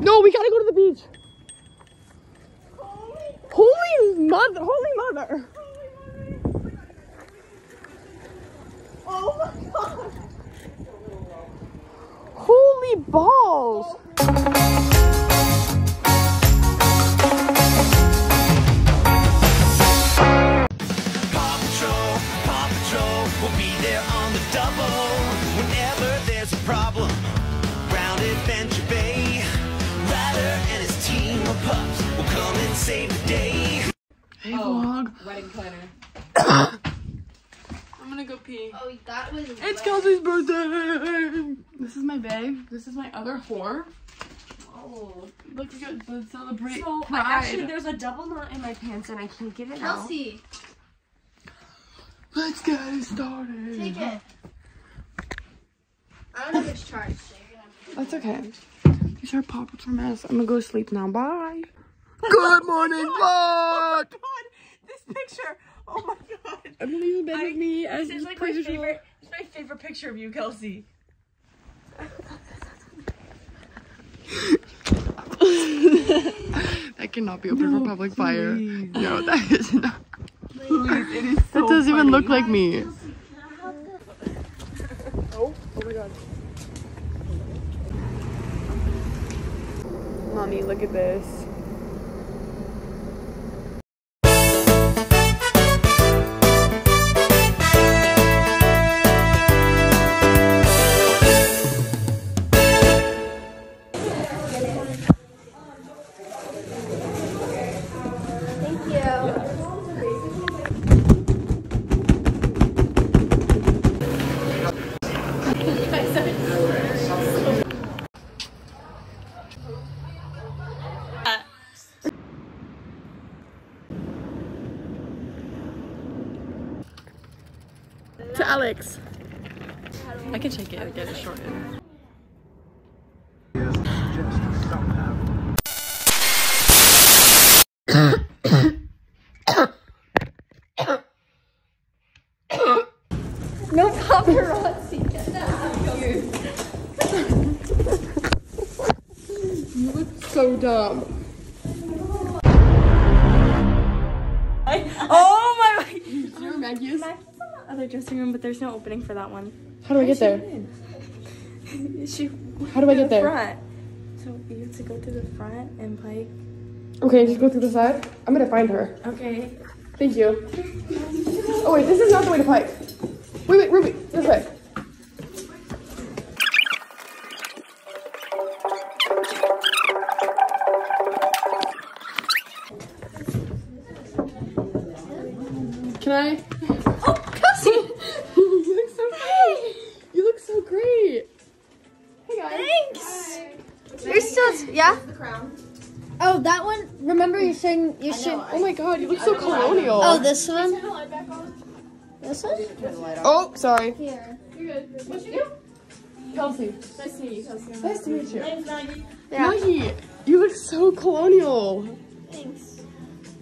No, we gotta go to the beach. Holy mother, holy mother. Oh my god. Holy balls. Vlog. Wedding planner. I'm gonna go pee. Oh, that was. It's Kelsey's birthday. This is my bae. This is my other whore. Oh. Look at let's celebrate So pride. actually, there's a double knot in my pants and I can't get it out. Kelsey, Let's get it started. take it. I don't know if it's charged. Gonna have That's okay. These are poppets from us. I'm gonna go to sleep now. Bye. Good morning, vlog. God, this picture. Oh my god. Emily's in bed with me as This is like my favorite. It's my favorite picture of you, Kelsey. that cannot be open for public fire. No, that is not. Please, it is That doesn't even look like me. Oh, oh my god. Mommy, look at this. Look so dumb. Oh my! Is your Maggie's? Other dressing room, but there's no opening for that one. How do I get there? She How do I get there? front. So you have to go to the front and like. Okay, just go through the side. I'm gonna find her. Okay. Thank you. Oh wait, this is not the way to pike. Wait, wait, Ruby, this way. This one. This one. Oh, sorry. Here. Kelsey. Nice to meet you, Kelsey. Nice to meet you. Yeah. Maggie, you look so colonial. Thanks.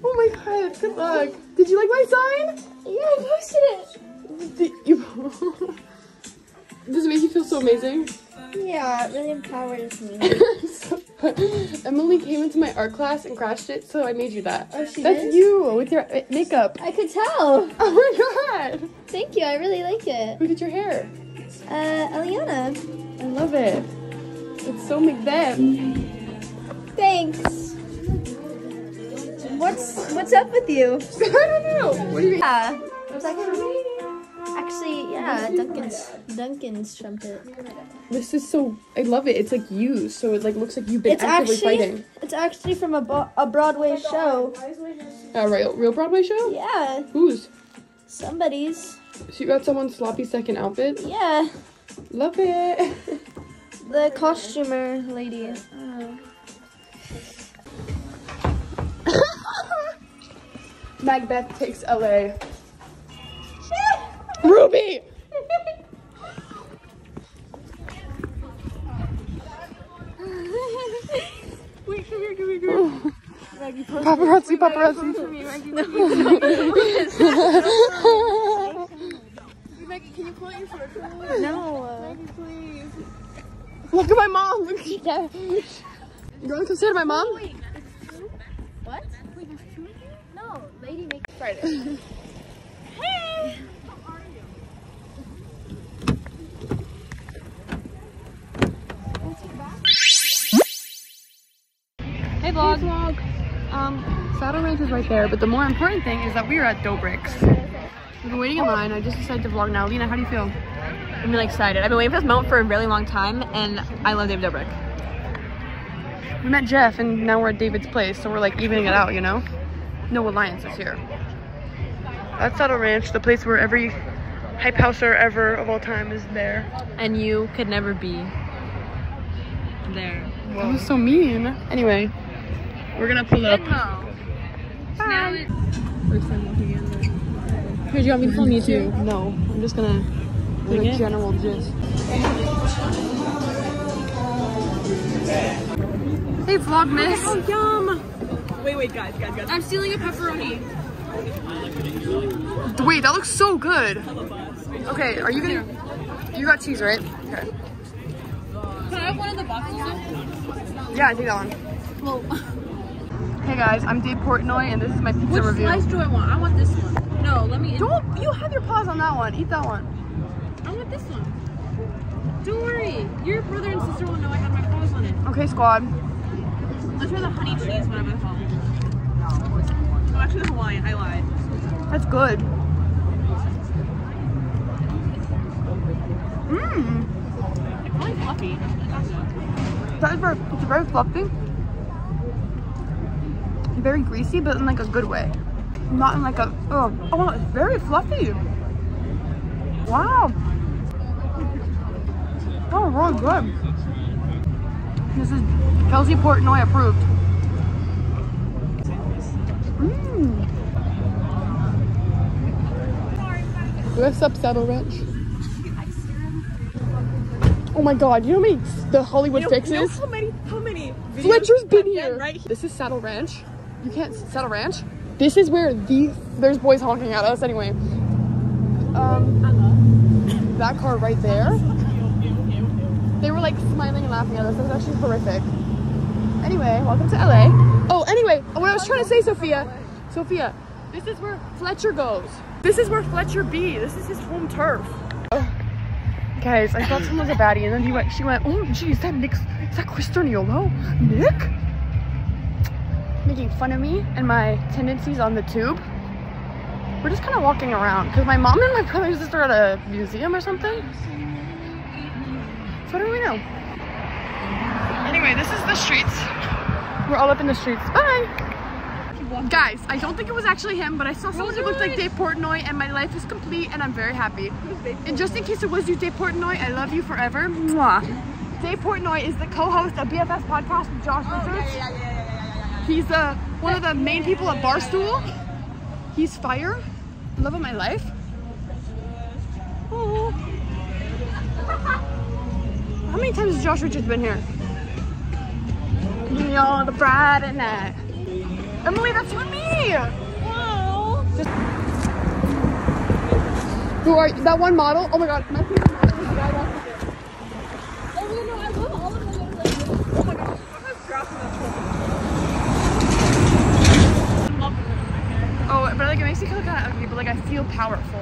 Oh my god, good luck. Did you like my sign? Yeah, I posted it. Did you... Does it make you feel so amazing? Yeah, it really empowers me. Emily came into my art class and crashed it, so I made you that. Oh, she That's did? you with your uh, makeup. I could tell. Oh my god. Thank you. I really like it. Who did your hair? Uh, Eliana. I love it. It's so Macbeth. Thanks. What's what's up with you? I don't know. What do you mean? Yeah. It's like actually, yeah, Duncan's Duncan's trumpet. This is so. I love it. It's like you, so it like looks like you've been It's actively actually fighting. it's actually from a, bo- a Broadway show. A real, real Broadway show? Yeah, Whose? somebody's. So you got someone's sloppy second outfit? Yeah, Love it. the costumer lady. Oh. Macbeth takes LA. Ruby! Wait, come here, come here, come here. Paparazzi, paparazzi. Maggie, can you pull your? No. Look at my mom. Look at. You want to come to my mom? What? Wait, there's two of you? No, lady makes Friday. Hey vlog. Um, Saddle Ranch is right there, but the more important thing is that we are at Dobrik's. We've been waiting in line. I just decided to vlog now. Lena, how do you feel? I'm really excited. I've been waiting for this moment for a really long time, and I love David Dobrik. We met Jeff, and now we're at David's place, so we're like evening it out, you know? No alliance is here. That's Saddle Ranch, the place where every hype houser ever of all time is there. And you could never be there. That was so mean. Anyway, we're gonna pull up. Bye. First time walking in there. Here, do you want me to film you too? No, I'm just gonna do a general gist. Hey Vlogmas! Oh, yum! Wait, wait, guys, guys, guys. I'm stealing a pepperoni. Wait, that looks so good! Okay, are you gonna... You got cheese, right? Okay. Can I have one of the boxes? Yeah, I take that one. Well, Hey guys, I'm Dave Portnoy and this is my pizza which review. slice do I want? I want this one. No, let me. Don't, you have your paws on that one. Eat that one. I want this one. Don't worry. Your brother and sister will know I have my paws on it. Okay, squad. Let's try the honey cheese, whatever it's called. Oh, actually, the Hawaiian. I lied. That's good. Mmm. It's really fluffy. That is very, it's very fluffy. Very greasy, but in like a good way. Not in like a, oh, oh, it's very fluffy. Wow. Oh, really good. This is Kelsey Portnoy approved. Mmm. What's up, Saddle Ranch? Oh my god, you know how many the Hollywood fixes? how many? How many? Fletcher's been here. right This is Saddle Ranch. You can't Saddle Ranch. This is where the there's boys honking at us anyway. Um, that car right there. They were like smiling and laughing at us. It was actually horrific. Anyway, welcome to LA. Oh, anyway, what I was trying to say, Sophia, Sophia, this is where Fletcher goes. This is where Fletcher be. This is his home turf. Guys, I thought someone was a baddie, and then he went. She went, "Oh, geez, that Nick's is that Chris Sturniolo? Nick?" Making fun of me and my tendencies on the tube. We're just kind of walking around because my mom and my brother and sister are at a museum or something. So what do we know? Anyway, this is the streets. We're all up in the streets. Bye. Guys, I don't think it was actually him, but I saw someone who looked like Dave Portnoy, and my life is complete, and I'm very happy. And just in case it was you, Dave Portnoy, I love you forever. Mwah. Dave Portnoy is the co-host of BFFs podcast with Josh Richards. Oh, He's uh, one of the main people at Barstool. He's fire. Love of my life. Oh. How many times has Josh Richards been here? You're the bride and night. Emily, that's you me. Wow. Who are that one model? Oh my god, my favorite model is the guy walking here. Oh no, no, I love all of them. Like, oh my god, Oh, but like it makes me feel kind of ugly, but like I feel powerful.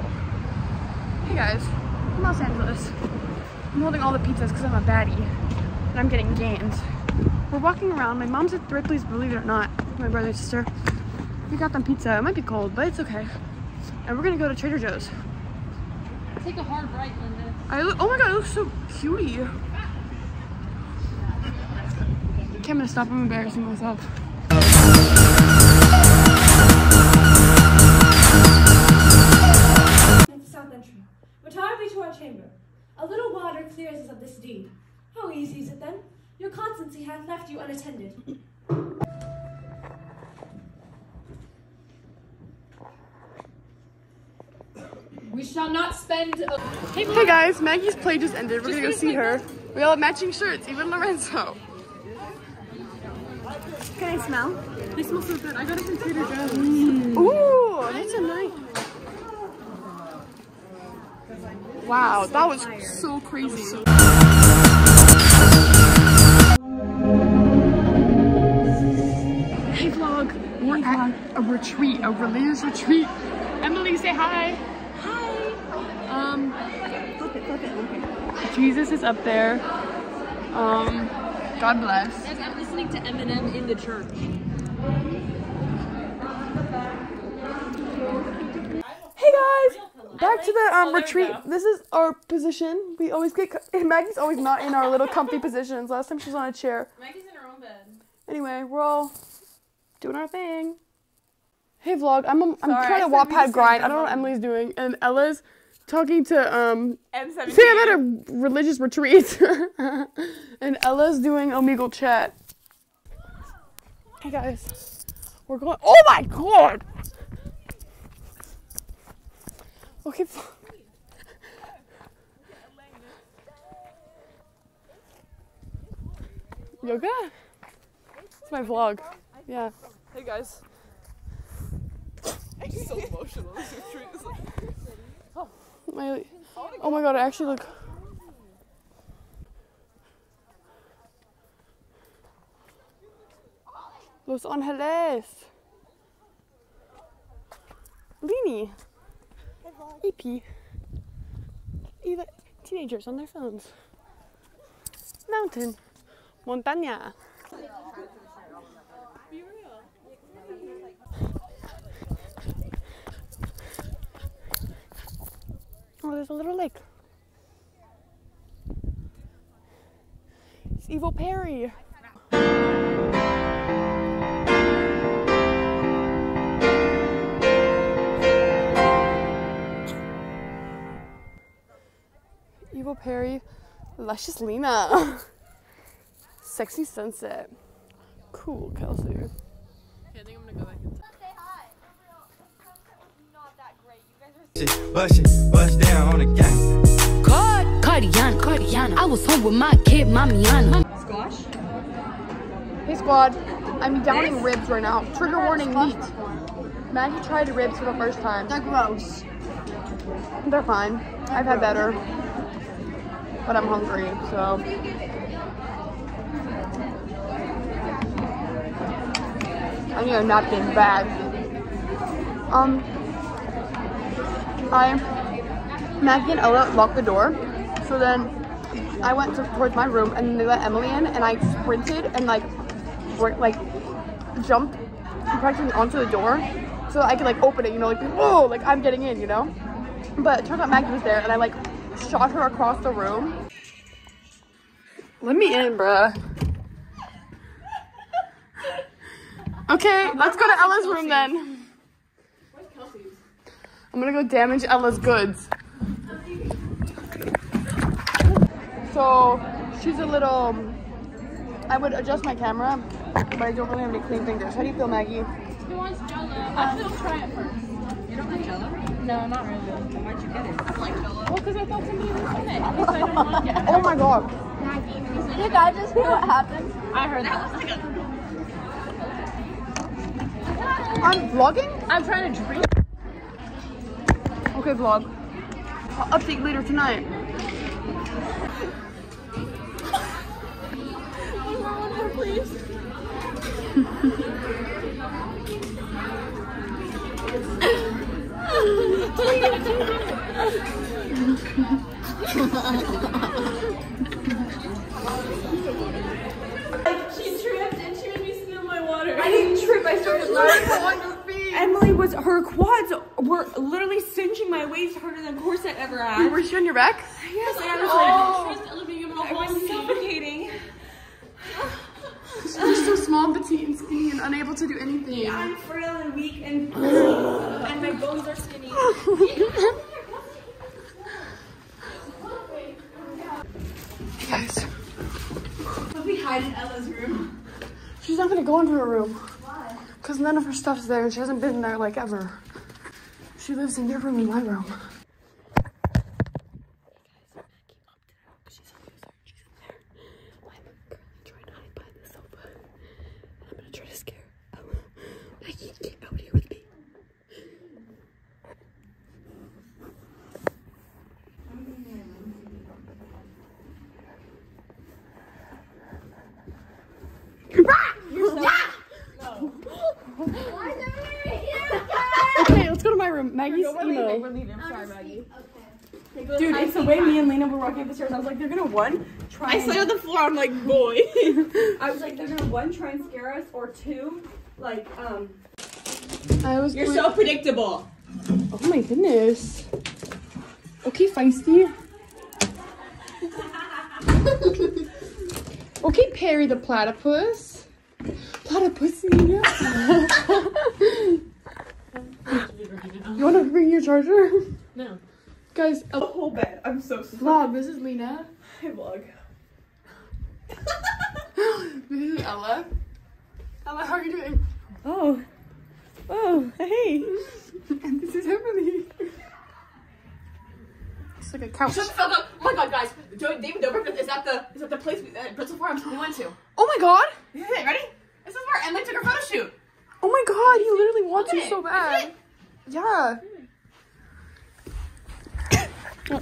Hey guys, I'm Los Angeles. I'm holding all the pizzas because I'm a baddie, and I'm getting gains. We're walking around. My mom's at Ripley's, believe it or not. My brother and sister. We got them pizza. It might be cold, but it's okay. And we're gonna go to Trader Joe's. Take a hard right, Linda. I look. Oh my god, it looks so cutie. Okay, I'm gonna stop. I'm embarrassing myself. Your constancy hath left you unattended. We shall not spend. A- Hey guys, Maggie's play just ended. We're gonna go see her. We all have matching shirts, even Lorenzo. Can I smell? They smell so good. I got it from Trader Joe's. Mm. Ooh, that's a nice. Wow, that was so crazy. Hey vlog, we're hey, at vlog. a retreat, a religious retreat. Emily, say hi. Hi. Um, flip it, flip it. Jesus is up there. Um, God bless. Guys, I'm listening to Eminem in the church. Hey guys, back to the um retreat. This is our position. We always get Maggie's always not in our little comfy positions. Last time she was on a chair. Maggie's in her own bed. Anyway, we're all doing our thing. Hey vlog, I'm I'm Sorry, trying to said walk we pad just grind. I don't know what Emily's doing, and Ella's talking to um. M17. Say I'm at a religious retreat, and Ella's doing Omegle chat. Hey guys, we're going. Oh my god. Okay. Yoga? It's my vlog. Yeah. Hey guys. I'm so emotional. This retreat is like. Oh my. Oh my god! I actually look. Los Angeles. Lini. AP. Even teenagers on their phones. Mountain. Montaña. Oh, there's a little lake. It's Evil Perry. Evil Perry, Luscious Lena. Sexy Sunset. Cool, Kelsey. Okay, I think I'm gonna go back inside. Bust it, bust down on the gang. Card, Cardiana, Cardiana. I was home with my kid, Mamiana. Hey squad, I'm downing ribs right now. Trigger warning meat. Maggie tried ribs for the first time. They're gross. They're fine. I've had better. But I'm hungry, so. I need a napkin bag. Um, I, Maggie and Ella locked the door. So then I went to, towards my room and they let Emily in and I sprinted and like, like jumped practically onto the door so I could like open it, you know, like, oh, like I'm getting in, you know? But it turns out Maggie was there and I like shot her across the room. Let me in, bruh. Okay, let's go to Ella's room then. I'm gonna go damage Ella's goods. So she's a little. Um, I would adjust my camera, but I don't really have any clean fingers. How do you feel, Maggie? Who wants Jello? I feel try it first. You don't like Jello? No, not really. Why'd you get it? I don't like Well, because I thought somebody was in it. Because I don't like it. Oh my god. You guys just hear what happened? I heard that. was like a. I'm vlogging? I'm trying to drink. Okay, vlog. I'll update later tonight. She tripped and she made me spill my water. I didn't trip. I started laughing. Emily was her quads were literally cinching my waist harder than corset ever had. Were she on your back? Yes, and I oh. was Oh. like, I was suffocating. She's so small, petite, and skinny, and unable to do anything. I'm frail and weak, and and my bones are skinny. Guys, We hide in Ella's room. she's not gonna go into her room. Why? Because none of her stuff's there, and she hasn't been there like ever. She lives in your room and my room. Maggie's We're leaving. emo. We're leaving. Sorry, Maggie. Dude, it's the way me and Lena were walking up the stairs. I was like, they're gonna one try. I slid on the floor. I'm like, boy. I was like, they're gonna one try and scare us, or two, like, um. I was. You're going- so predictable. Oh my goodness. Okay, feisty. okay, Perry the platypus. Platypus, Nina. you want to bring your charger? No. Guys, The whole bed. I'm so sorry. vlog. This is Lena. Hey, vlog. This is Ella. Ella, how are you doing? Oh. Oh, hey. And this is Emily. It's like a couch. Shut the fuck up! Oh my god, guys! Jo- David Dobrik is that the is that the place we, uh, Pretzel Farms we went to? Oh my god! This is it. Ready? This is where Emily took her photo shoot. Oh my god, he literally wants Look you at so it. bad. Yeah.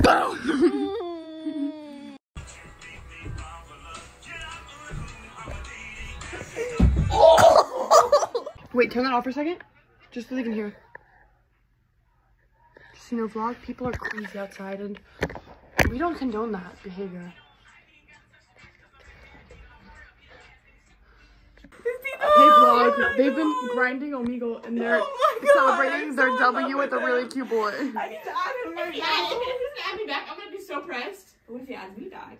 Wait, turn that off for a second. Just so they can hear. Know, vlog people are crazy outside and we don't condone that behavior. Hey oh vlog, they've been grinding Omegle and they're Oh my God, celebrating I'm their so W love with a really cute boy. I need to add him right now. If he doesn't add me back, I'm gonna be so pressed. What if he adds me back?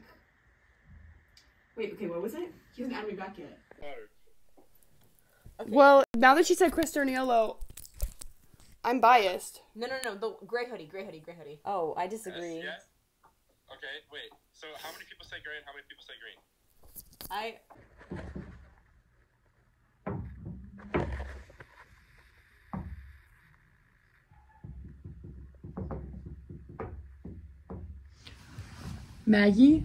Wait, okay, what was it? He hasn't added me back yet. Well, now that she said Chris Sturniolo, I'm biased. No, no, no. The gray hoodie, gray hoodie, gray hoodie. Oh, I disagree. Yes, yes? Okay, wait. So how many people say gray and how many people say green? I. Maggie?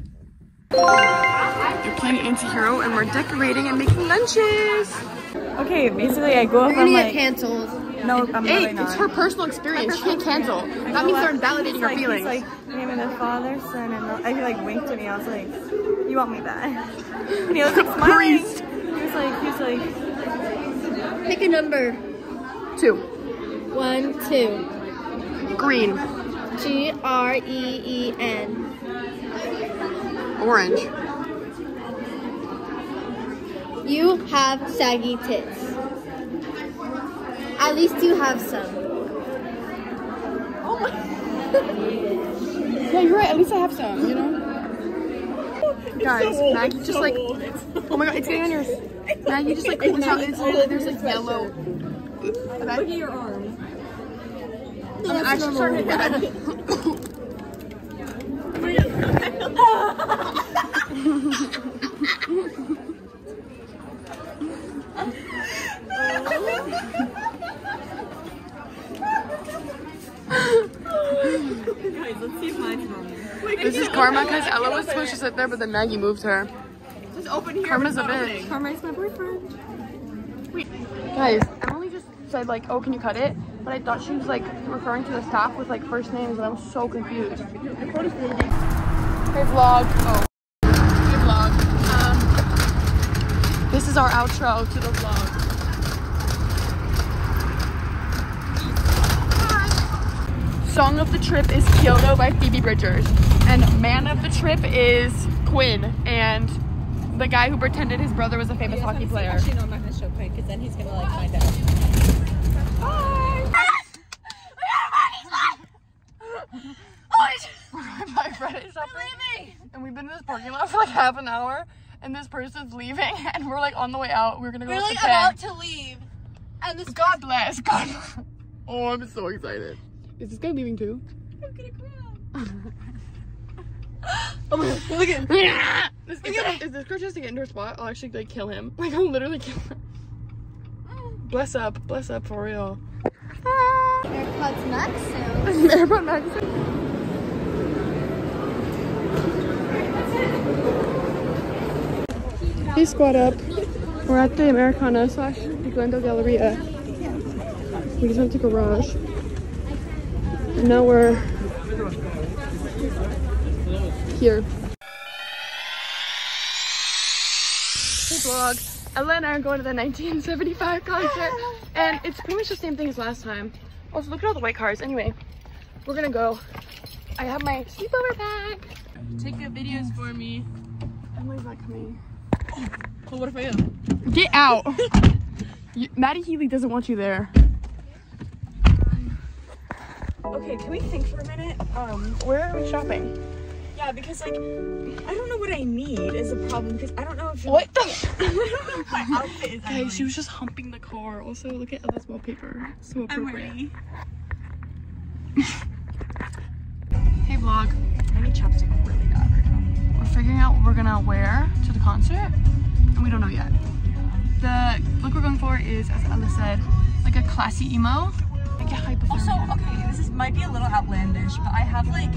You're playing anti-hero and we're decorating and making lunches. Okay, basically, I go up You're and like. get canceled. No, I'm Hey, really not. it's her personal experience. She can't cancel. That means they're invalidating her like, feelings. He's like, name of the Father, Son, and the... and he like winked at me. I was like, you want me back? And he was like smiling. Priest. He was like, he was like, Pick a number. Two. One, two. Green. G R E E N. Orange. You have saggy tits. At least you have some. Oh my. Yeah, you're right. At least I have some, you know? Guys, Maggie just like, oh my god, it's getting on your, Maggie just like pulls out, it's, there's like yellow. look at your arm. I'm actually starting to red. Guys, let's see if mine's normal. This is Karma because Ella was supposed to sit there, but then Maggie moved her. Just open here. Karma's a bitch. Karma is my boyfriend. Wait. Guys, Emily just said like, oh, can you cut it? But I thought she was like referring to the staff with like first names, and I was so confused. Hey vlog. Oh. Hey vlog. Um, this is our outro to the vlog. Song of the trip is Kyoto by Phoebe Bridgers, and man of the trip is Quinn, and the guy who pretended his brother was a famous hockey player. Actually, no, I'm not gonna show Quinn because then he's gonna like find out. my friend is shopping, and we've been in this parking lot for like half an hour, and this person's leaving, and we're like on the way out. We're gonna go We're like the about to leave. And this God bless. God. bless. Oh, I'm so excited. Is this guy leaving too? oh my god! Look at him. This, if, if this girl tries to get into her spot, I'll actually like kill him. Like I'll literally kill him. Oh. Bless up, bless up for real. haircut's next soon. Airport magazine. Hey, squad up. We're at the Americana slash the Glendale Galleria. We just went to garage. And now we're here. Hey vlog. Ella and I are going to the 1975 concert. And it's pretty much the same thing as last time. Also, look at all the white cars. Anyway, we're gonna go. I have my sleepover bag. Take good videos for me. Emily's not coming. Well, what if I am? Get out. You- Matty Healy doesn't want you there. Okay, can we think for a minute? Um, Where are we shopping? yeah, because like, I don't know what I need is a problem because I don't know if What the? I don't know if my outfit is. Guys, she was just humping the car. Also, look at Ella's wallpaper. So I'm appropriate. ready. Hey vlog. I need chapstick really bad right now. We're figuring out what we're gonna wear to the concert, and we don't know yet. The look we're going for is, as Ella said, like a classy emo. Like a hypothermia. Also, okay, this is might be a little outlandish, but I have like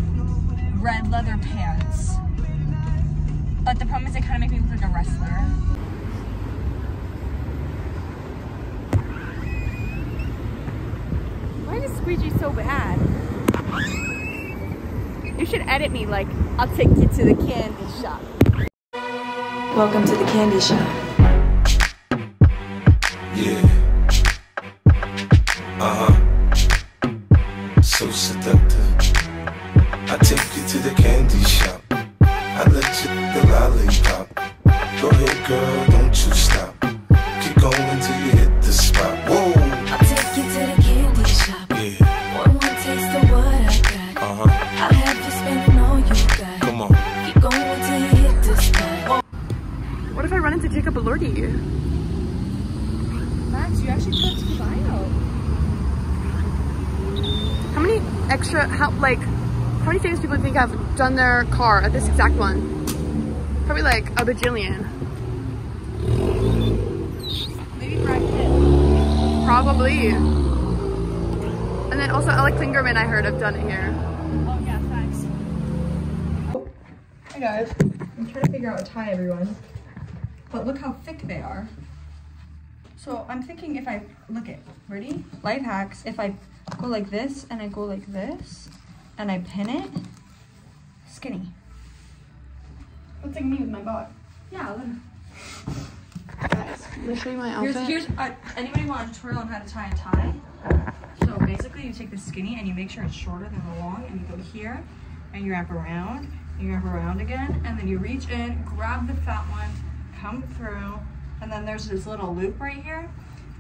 red leather pants. But the problem is they kind of make me look like a wrestler. Why is squeegee so bad? You should edit me like, I'll take you to the candy shop. Welcome to the candy shop. Car at this exact one? Probably like a bajillion. Maybe Brad Pitt. Probably. And then also Alec Klingerman I heard have done it here. Oh yeah, thanks. Hey guys. I'm trying to figure out a tie everyone. But look how thick they are. So I'm thinking if I, look it, ready? Life hacks, if I go like this and I go like this and I pin it, skinny. That's like me with my butt. Yeah, look. Guys, let me show you my Here's, outfit. here's, uh, anybody want a tutorial on how to tie a tie? So basically you take the skinny and you make sure it's shorter than the long and you go here and you wrap around, and you wrap around again, and then you reach in, grab the fat one, come through, and then there's this little loop right here,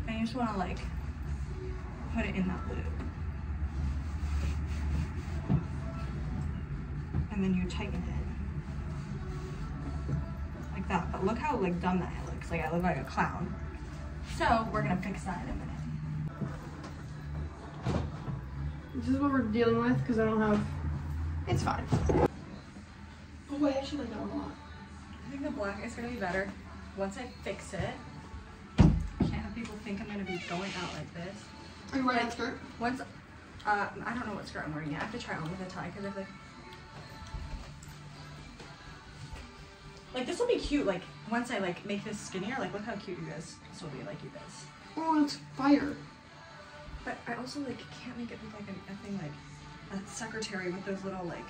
and you just wanna like, put it in that loop. And then you tighten it. Like that, but look how like dumb that looks, like I look like a clown. So we're gonna fix that in a minute. This is what we're dealing with because I don't have. It's fine. Oh, I actually like that one a lot. I think the black is gonna be better. Once I fix it, I can't have people think I'm gonna be going out like this. Are you wearing a skirt? Once, uh, I don't know what skirt I'm wearing yet. I have to try it on with a tie because I have like, like this will be cute. Like once I like make this skinnier, like look how cute you guys. This will be like you guys. Oh, it's fire. But I also like can't make it look like a, a thing like a secretary with those little like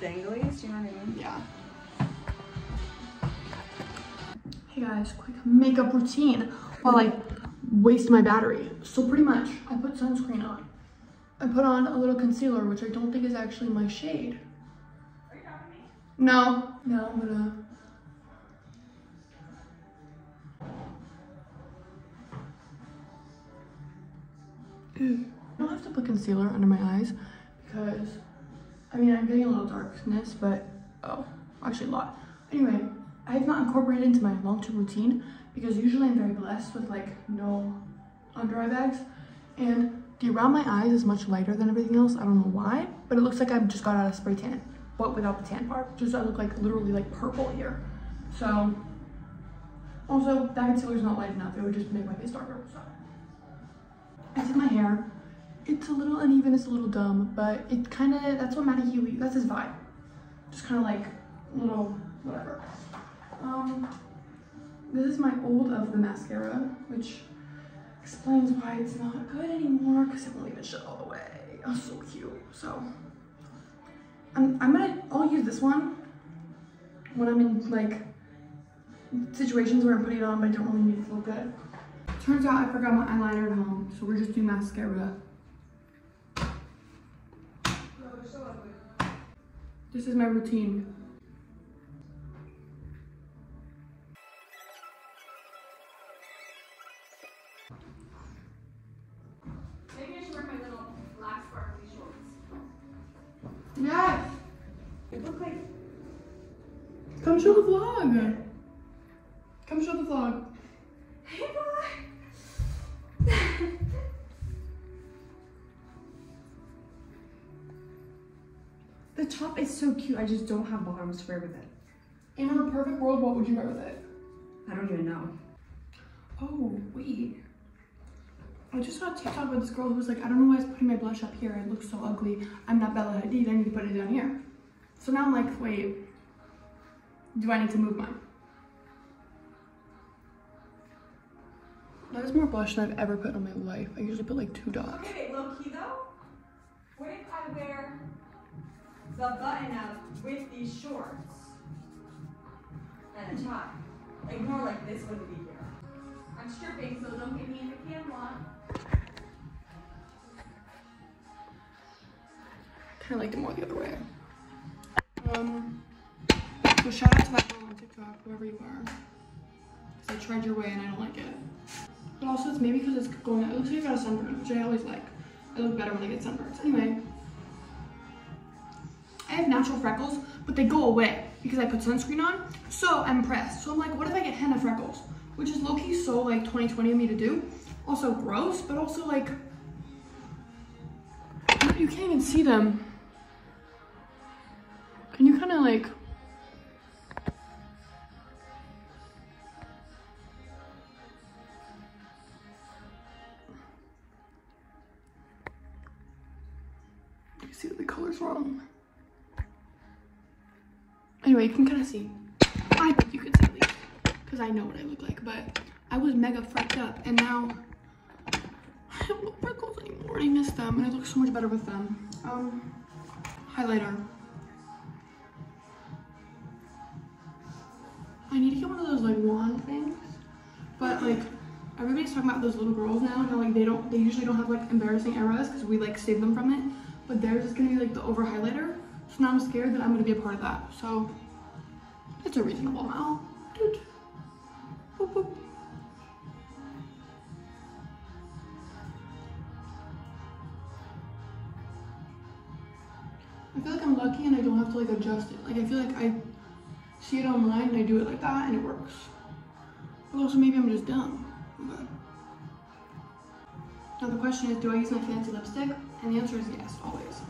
danglies. Do you know what I mean? Yeah. Hey guys, quick makeup routine while I waste my battery. So pretty much, I put sunscreen on. I put on a little concealer, which I don't think is actually my shade. No, no, I'm gonna. Ew. I don't have to put concealer under my eyes because, I mean, I'm getting a little darkness, but, oh, actually a lot. Anyway, I have not incorporated into my long-term routine because usually I'm very blessed with like no under eye bags. And the around my eyes is much lighter than everything else. I don't know why, but it looks like I've just got out of spray tan, but without the tan part. Just I look like literally like purple here. So, also that concealer is not light enough. It would just make my face darker, so. I did my hair. It's a little uneven, it's a little dumb, but it kind of, that's what Matty Healy, that's his vibe. Just kind of like little, whatever. Um, this is my old of the mascara, which explains why it's not good anymore because it won't even show all the way. Oh, so cute. So, I'm, I'm gonna, I'll use this one when I'm in like situations where I'm putting it on but I don't really need to look good. Turns out I forgot my eyeliner at home, so we're just doing mascara. This is my routine. Vlog. Come show the vlog. Hey boy. the top is so cute. I just don't have bottoms to wear with it. In a perfect world, what would you wear with it? I don't even know. Oh, wait. I just saw a TikTok about this girl who was like, I don't know why I was putting my blush up here. It looks so ugly. I'm not Bella Hadid. I need to put it down here. So now I'm like, wait, do I need to move mine? That is more blush than I've ever put on my life. I usually put like two dots. Okay, low key though. What if I wear the button up with these shorts and a tie? Like more like this wouldn't be here. I'm stripping, so don't get me in the camera. Kind of liked it more the other way. Um, so shout out to that girl on TikTok, whoever you are. Because I tried your way and I don't like it. But also it's maybe because it's going, it looks like you got a sunburn, which I always like. I look better when I get sunburns. Anyway, I have natural freckles, but they go away because I put sunscreen on. So I'm impressed. So I'm like, what if I get henna freckles? Which is low-key so like 2020 of me to do. Also gross, but also like, you can't even see them. Can you kind of like see. I think you can see least, because I know what I look like. But I was mega frecked up, and now I have no freckles anymore. I miss them, and I look so much better with them. Um, highlighter. I need to get one of those like wand things, but like everybody's talking about those little girls now, and like they don't, they usually don't have like embarrassing eras because we like save them from it. But theirs is gonna be like the over highlighter, so now I'm scared that I'm gonna be a part of that. So it's a reasonable amount. Doot. Boop, boop. I feel like I'm lucky and I don't have to like adjust it. Like I feel like I see it online and I do it like that and it works. But also maybe I'm just dumb. Now the question is, do I use my fancy lipstick? And the answer is yes, always.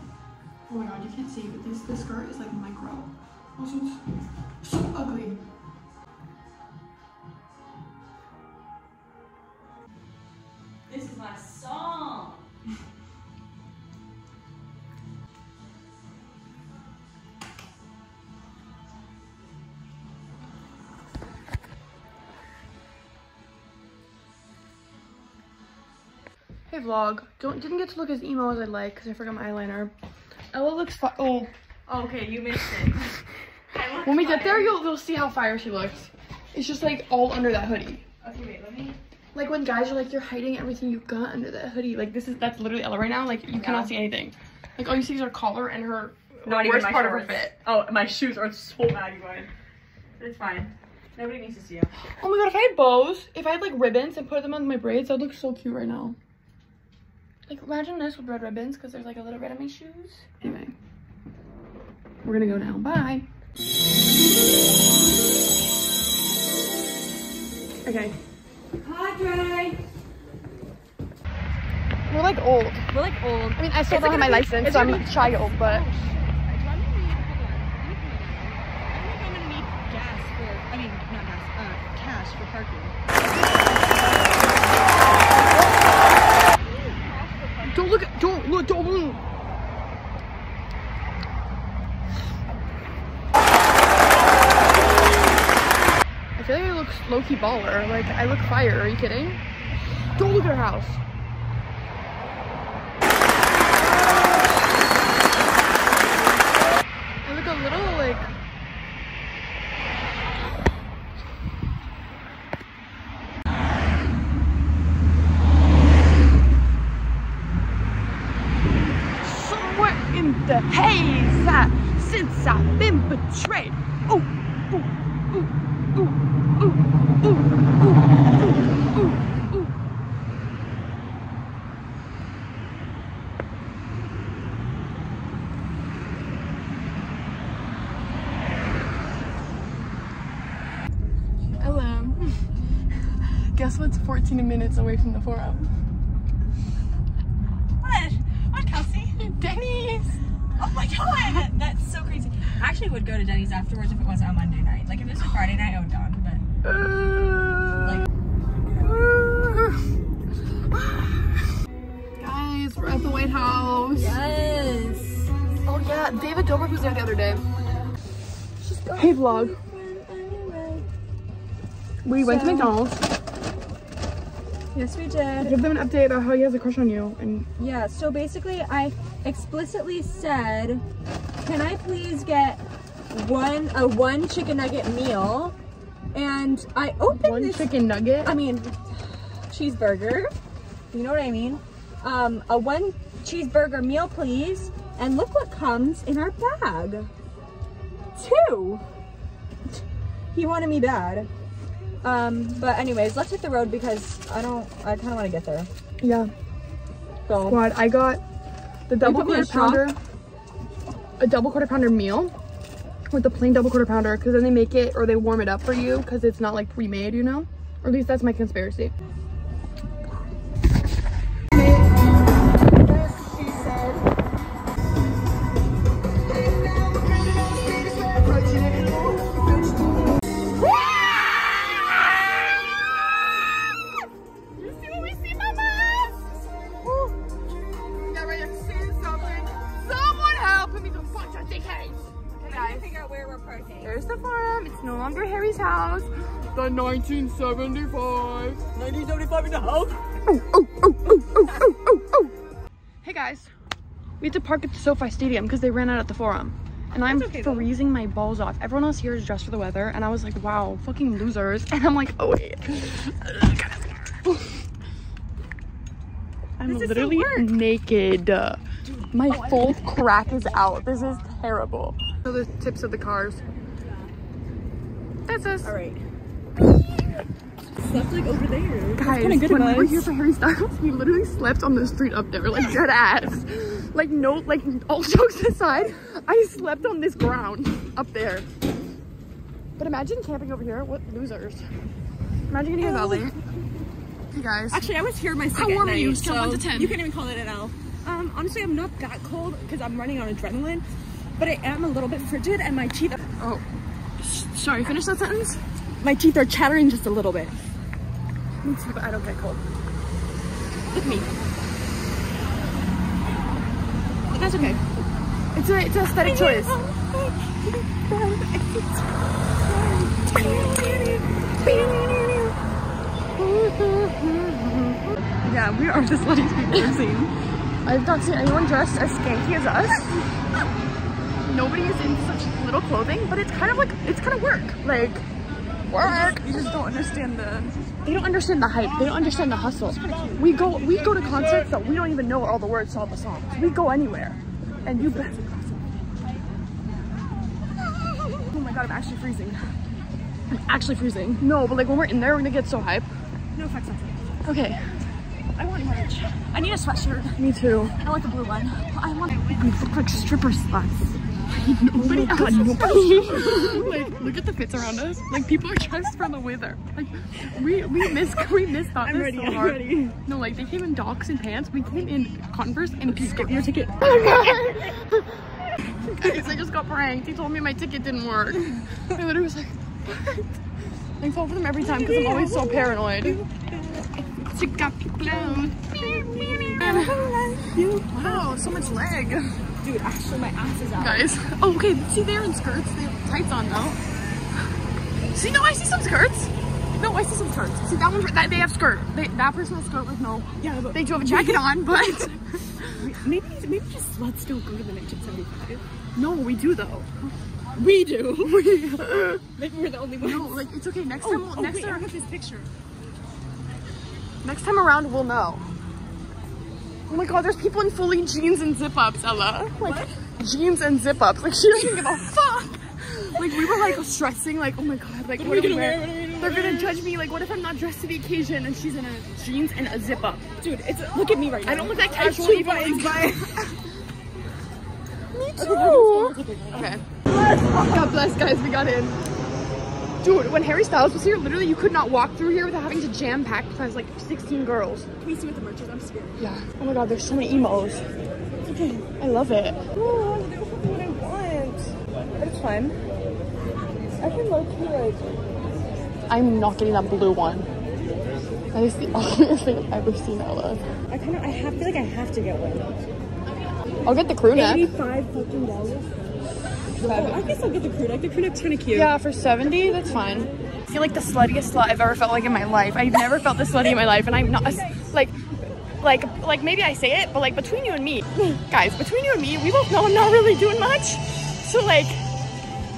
Oh my god, you can't see, but this this skirt is like micro. Also, it's so ugly. This is my song. Hey vlog, don't didn't get to look as emo as I'd like because I forgot my eyeliner. Ella looks fi- oh. Okay, you missed it. When we get there, you'll you'll see how fire she looks. It's just like all under that hoodie. Okay, wait, let me. Like when guys are like, you're hiding everything you got under that hoodie. Like this is that's literally Ella right now. Like you cannot see anything. Like all you see is her collar and her Not even worst my part shorts. of her fit. Oh, my shoes are so baggy, going. It's fine. Nobody needs to see them. Oh my god, if I had bows, if I had like ribbons and put them on my braids, that would look so cute right now. Like imagine this with red ribbons because there's like a little red on my shoes. Anyway, we're gonna go now. Bye. Okay. Padre. We're like old. We're like old. I mean, I still It's don't have my license, so I'm gonna be- old, but. I mean, not gas, uh, cash for parking. Don't look at, don't look, don't look. I feel like I look low-key baller. Like, I look fire. Are you kidding? Don't look at her house. 15 minutes away from the forum. What? What, Kelsey? Denny's! Oh my god! That's so crazy. I actually would go to Denny's afterwards if it wasn't on Monday night. Like, if it was Friday night, I would not, but... Guys, we're at the White House. Yes! Oh yeah, David Dobrik was there the other day. Hey, vlog. We so. went to McDonald's. Yes, we did. Give them an update about how he has a crush on you and Yeah. So basically, I explicitly said, "Can I please get one a one chicken nugget meal?" And I opened one this. chicken nugget. I mean, cheeseburger. You know what I mean? Um, a one cheeseburger meal, please. And look what comes in our bag. Two. He wanted me bad. Um, but anyways, let's hit the road because I don't, I kind of want to get there. Yeah. So, Squad, I got the double put me in quarter pounder, a double quarter pounder meal with the plain double quarter pounder because then they make it or they warm it up for you because it's not like pre-made, you know? Or at least that's my conspiracy. Where we're parking. There's the farm. It's no longer Harry's house. The 1975. 1975 in the house. Hey guys, we have to park at the SoFi Stadium because they ran out at the Forum. And I'm okay, though. freezing my balls off. Everyone else here is dressed for the weather, and I was like, wow, fucking losers. And I'm like, oh wait. I'm This literally work. naked. My oh, full crack is out. This is terrible. So the tips of the cars. That's us. All right. Slept like over there. Guys, good when we were here for Harry Styles, we literally slept on the street up there, like dead ass. Like no, like all jokes aside, I slept on this ground up there. But imagine camping over here. What losers? Imagine getting a late. Hey guys. Actually, I was here my How second warm are you? Scale so one to 10. You can't even call it an L. Um, honestly, I'm not that cold because I'm running on adrenaline, but I am a little bit frigid, and my teeth. Oh, sorry. Finish that sentence. My teeth are chattering just a little bit. Me too, but I don't get cold. Look at me. But that's okay. It's a it's an aesthetic choice. Yeah, we are the sluttiest people I've seen. I've not seen anyone dressed as skanky as us. Nobody is in such little clothing, but it's kind of like, it's kind of work. Like, work. You just don't understand the. They don't understand the hype. They don't understand the hustle. We go, we go to concerts that we don't even know all the words to all the songs. We go anywhere. And you. Oh my god, I'm actually freezing. I'm actually freezing. No, but like when we're in there, we're gonna get so hype. No on Okay. I want merch. I need a sweatshirt. Me too. I like a blue one. I want. We look like stripper sluts. Nobody oh else. Nobody. like, look at the fits around us. Like, people are dressed for the weather. Like, we we miss we missed that. I'm this ready, so I'm hard. ready. No, like they came in Docs and pants. We came in Converse and Get your ticket. Guys, I just got pranked. He told me my ticket didn't work. I literally was like, what? I fall for them every time because I'm always so paranoid. Tick up your clothes. Wow, so much leg. Dude, actually, my ass is out. Guys. Oh, okay. See, they're in skirts. They have tights on though. See, no, I see some skirts. No, I see some skirts. See, that one's that they have skirt. They, that person has skirt with no. Yeah, but They do have a jacket on, but maybe maybe just sluts don't go to the 1975. no, we do though. We do. maybe we're the only ones. No, like it's okay. Next Oh, time, we'll, oh, next wait, I time, have this picture. next time around, we'll know. Oh my god, there's people in fully jeans and zip ups, Ella. Like, jeans and zip ups. Like she doesn't give a fuck. Like we were like stressing, like oh my god, like what, are we gonna wear? wear? What are we gonna They're wear? gonna judge me. Like what if I'm not dressed to the occasion and she's in a jeans and a zip up? Dude, it's look at me right now. I don't look that casual even like- but- Me too. Okay. God bless, guys. We got in. Dude, when Harry Styles was here, literally you could not walk through here without having to jam pack because like 16 girls. Can we see what the merch is? I'm scared. Yeah. Oh my god, there's so many emos. Okay. I love it. Oh, something that I want. But it's fun. I can low key like. I'm not getting that blue one. That is the ugliest thing I've ever seen Ella. I kind of. I have, feel like I have to get one. I'll get the crew neck. Eighty-five fucking dollars. Oh, I guess I'll get the crew neck. The crew neck's kind of cute. Yeah, for 70, that's fine. I feel like the sluttiest slut I've ever felt like in my life. I've never felt this slutty in my life, and I'm not like, like, like maybe I say it, but like between you and me, guys, between you and me, we both know I'm not really doing much. So like,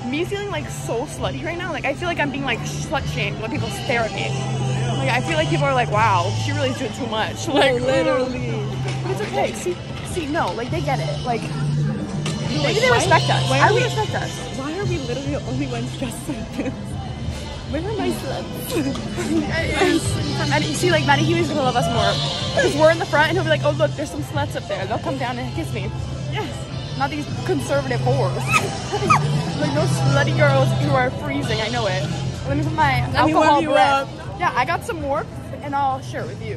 me feeling like so slutty right now, like I feel like I'm being like slut shamed when people stare at me. Like I feel like people are like, wow, she really is doing too much. Like literally. But it's okay. See, see, no, like they get it. Like maybe they respect us. Why I we- respect us. Why are we literally the only ones dressed like this? Where are my sluts? and you see, like Matty gonna love us more because we're in the front, and he'll be like, "Oh, look, there's some sluts up there. They'll come down and kiss me." yes. Not these conservative whores. like those slutty girls who are freezing. I know it. Let me put my Let alcohol breath. Yeah, I got some more, and I'll share it with you.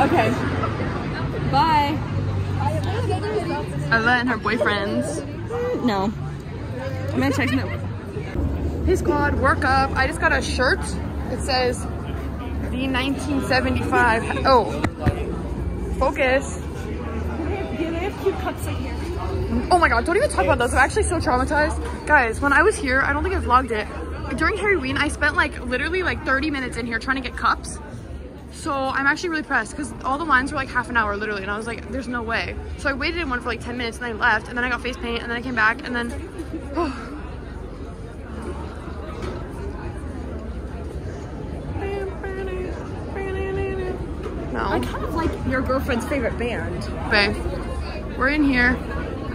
Okay. Bye. Ella and her boyfriends. No. I'm gonna text them. Hey squad, work up. I just got a shirt. It says the 1975. Oh, focus. Yeah, they have cute cups like here. Oh my god, don't even talk about those. I'm actually so traumatized. Guys, when I was here, I don't think I vlogged it. During Harry Halloween, I spent like literally like 30 minutes in here trying to get cups. So I'm actually really pressed because all the lines were like half an hour literally and I was like, there's no way. So I waited in one for like 10 minutes and then I left and then I got face paint and then I came back and then I No. kind of like your girlfriend's favorite band. Babe, we're in here.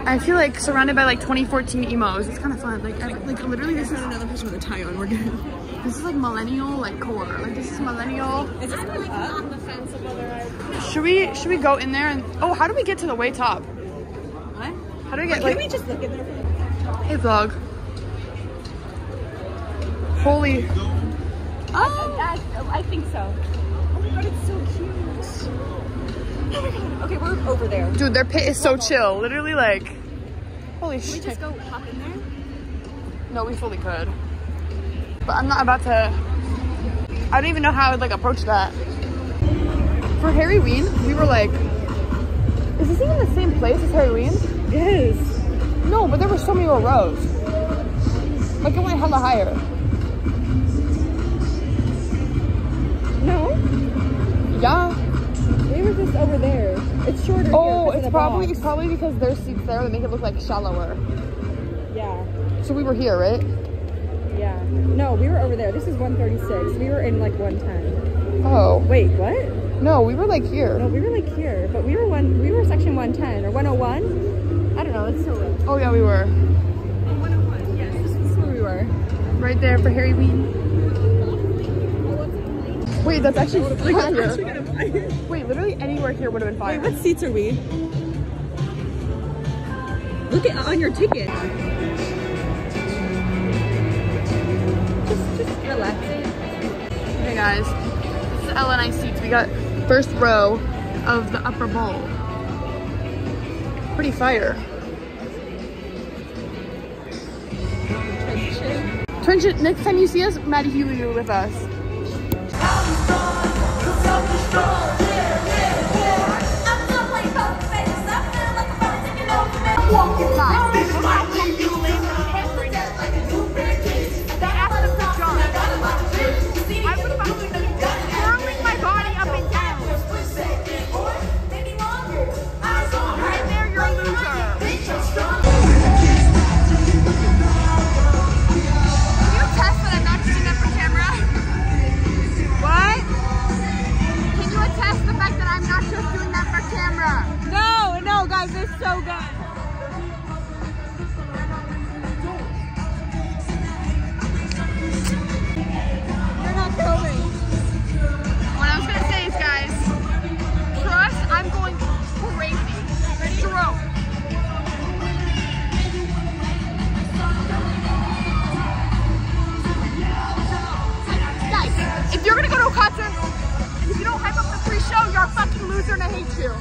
I feel like surrounded by like 2014 emos. It's kind of fun. Like, I, like literally, this is Another person with a tie on. We're good. This is like millennial like core. Like this is millennial. Is this going up? Should we should we go in there and oh, how do we get to the way top? What? How do we Wait, get can we just look in there? Hey vlog. Holy. Oh, I think so. Oh my god, it's so cute. Oh my god. Okay, we're over there. Dude, their pit is so chill. Literally like. Holy Can we shit. just go hop in there? No, we fully could. But I'm not about to. I don't even know how I would like approach that. For Harryween, we were like, is this even the same place as Harryween? It is. No, but there were so many more rows. Like it went hella higher. No, Yeah. they were just over there. It's shorter. Oh, it's probably box. it's probably because there's seats there that make it look like shallower. Yeah. So we were here, right? Yeah. No, we were over there. This is 136. We were in like 110. Oh. Wait, what? No, we were like here. No, we were like here, but we were one. We were section 110 or 101. I don't know. It's so weird. Oh yeah, we were. 101. Yes, this is where we were. Right there for Harryween. Wait, that's actually fire. Wait, literally anywhere here would have been fire. Wait, what seats are we? Look at on your ticket. Got first row of the upper bowl. Pretty fire. Trench, next time you see us, Matty Healy will with us. Guys, and I hate you.